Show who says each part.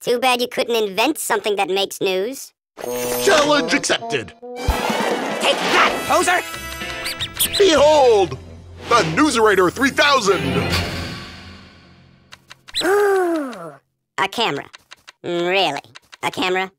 Speaker 1: Too bad you couldn't invent something that makes news.
Speaker 2: Challenge accepted.
Speaker 3: Take that, poser!
Speaker 2: Behold, the Newserator 3000.
Speaker 1: Ooh, a camera. Mm, really? A camera?